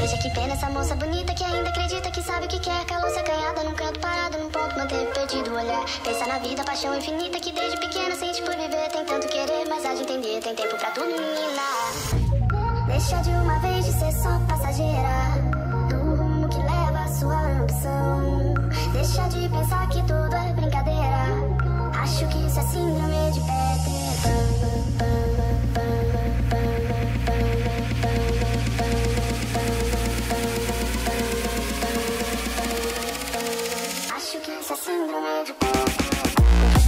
Veja que pena essa moça bonita que ainda acredita que sabe o que quer. Calou-se acanhada num canto parado, num ponto, manteve perdido o olhar. Pensa na vida, paixão infinita que desde pequena sente por viver. Tem tanto querer, mas há de entender. Tem tempo pra tudo, menina. Deixa de uma vez de ser só passageira do rumo que leva a sua ambição. Deixa de pensar que tudo é brincadeira. essa síndrome de Páscoa.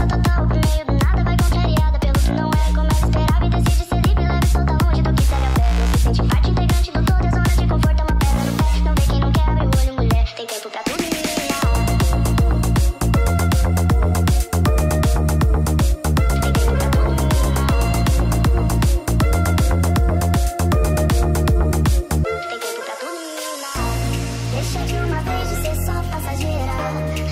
total que meio do nada vai contrariada pelo que não é começa a esperar e decide ser livre, leve solta longe do que se apega. Se sente parte integrante do todo, as horas de conforto é uma pedra no pé. Não vê quem não quer, abre o olho, mulher, tem tempo pra tudo. embrionar. Tem tempo pra tudo embrionar. Deixa de uma vez de ser só passageira.